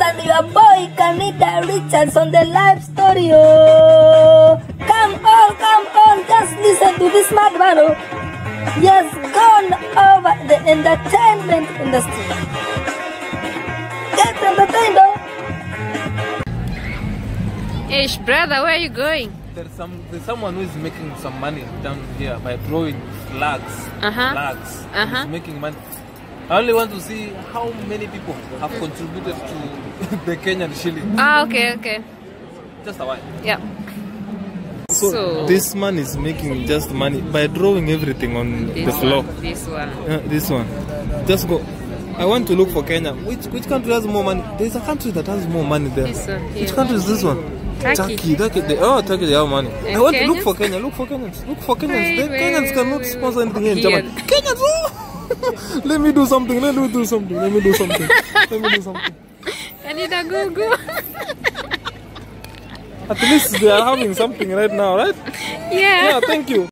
boy Kanita Richards on the live story. Oh. Come on, come on, just listen to this madman. Oh. He has gone over the entertainment industry. Get entertained. Oh. Ish, brother, where are you going? There's some there's someone who is making some money down here by throwing flags. Uh-huh. Flags. Uh-huh. He's making money. I only want to see how many people have contributed to the Kenyan shilling. Ah, okay, okay. Just a while. Yeah. So, So- this man is making just money by drawing everything on This the floor. one. This one. Uh, this one. Just go. I want to look for Kenya. Which which country has more money? There's a country that has more money there. This one Which country is this one? Turkey. Turkey. Turkey. They, oh, Turkey. They have money. And I want to look for Kenya. Look for Kenyans. Look for Kenyans. Wait, They- wait, Kenyans wait, cannot sponsor anything here in Germany. Kenyans. Oh! Let me do something. Let me do something. Let me do something. Let me do something. I need a go go. At least they are having something right now, right? yeah. Yeah. Thank you.